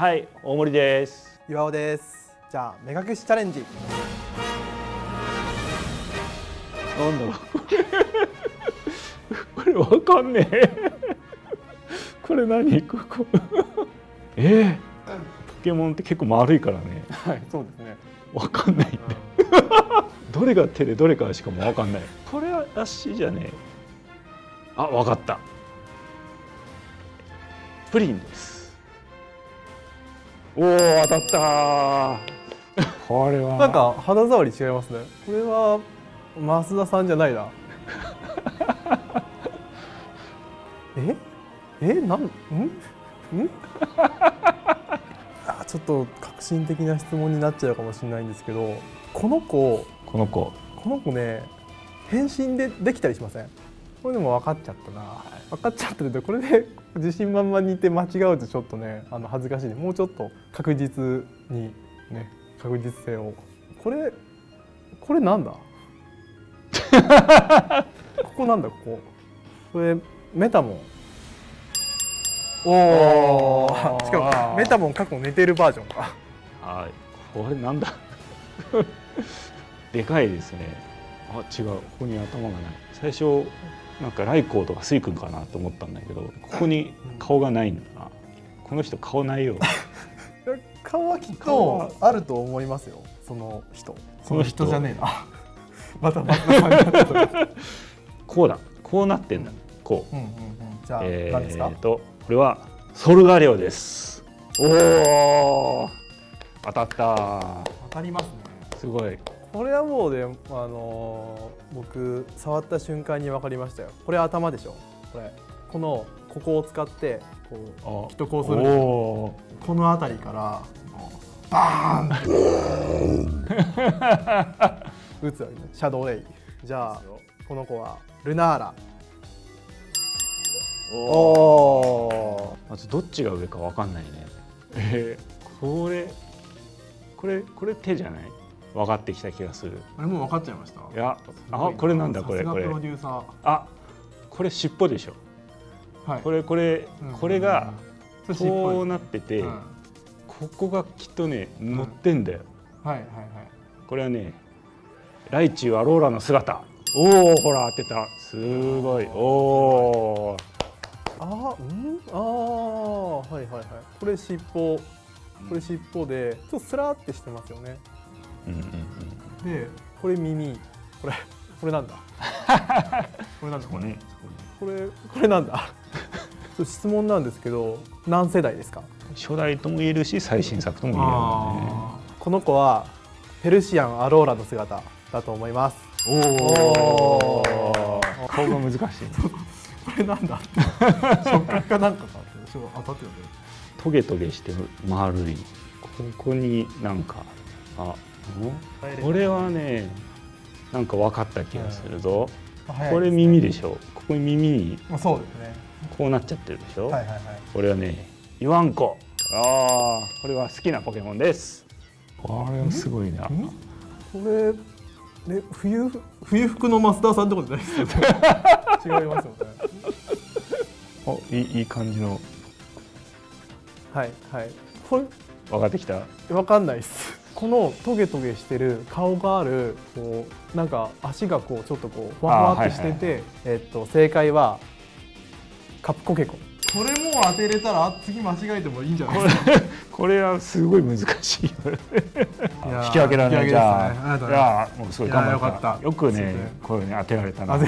はい大森です。岩尾です。じゃあ目隠しチャレンジ。なんだろう。これわかんねえ。これ何？ここ。え？ー、ポケモンって結構丸いからね。はいそうですね。わかんないんだどれが手でどれかしかもわかんない。これは足じゃねえ。あわかった。プリンですおお当たった。これは。なんか肌触り違いますね。これは増田さんじゃないな。え？え？なん？ん？ん？あちょっと革新的な質問になっちゃうかもしれないんですけどこの子。この子。この子ね変身でできたりしません？これでも分かっちゃったな。分かっちゃってるとこれで 自信満々にいて間違うとちょっとねあの恥ずかしい。ねもうちょっと確実にね確実性を。これこれなんだ？ここなんだここ。これメタモン。おお しかもメタモン過去寝てるバージョン。かはいこれなんだ？でかいですね。あ違う。ここに頭がない。最初なんかライコーとかスイ君かなと思ったんだけどここに顔がないんだな。この人顔ないよ。顔はきっとあると思いますよ。その人。その人。じゃねえな。またまたまた。こうだ。こうなってんだ。こう、うんうんうん、じゃあ、え何ですか？ーとこれはソルガリオです。おお当たったわかりますね。すごいこれはもうね、あのー僕触った瞬間に分かりましたよ。これ頭でしょ？これ。このここを使ってこあうきっとこうする。この辺りからバーン！打つわけね。シャドウレイ。じゃあこの子はルナーラ。おおまずどっちが上かわかんないね。えー、これこれこれ手じゃない？分かってきた気がする。あれもう分かっちゃいました？いやあこれなんだこれこれ。さすがプロデューサあこれ尻尾でしょ。ーはい。これこれうん。これがこうなってて、うん。ここがきっとね乗ってんだよ、はいはいはい。これはねライチュウアローラの姿。おおほら当てた。すごい。おおあーうん？ああはいはいはい。これ尻尾。これ尻尾でちょっとスラーってしてますよねでこれ耳。これこれなんだ？これなんだ？これねこれこれなんだ？質問なんですけど何世代ですか？初代とも言えるし最新作とも言えるよね。この子はペルシアンアローラの姿だと思います。おおお 顔が難しい これなんだ？触覚かなんかかっ当たってるトゲトゲして丸いここになんかあん。これはねなんか分かった気がするぞ、これ耳でしょ？ここに耳に？まあそうですね。こうなっちゃってるでしょ、はいはいはい。これはねイワンコ。ああこれは好きなポケモンです。これはすごいな。これね冬冬服の増田さんってことじゃないですよ。ね 違いますよね。おいいいい感じの。はいはい。これ分かってきた？わかんないですこのトゲトゲしてる顔があるこうなんか足がこうちょっとこうふわふわってしてて、えっと正解はカプコケコ。これもう当てれたら次間違えてもいいんじゃないこですか？れこれはすごい難しい引き分けだねねじゃあありがとうございます。いやーもうすごい頑張った。よかった。よくねこういうのに当てられたな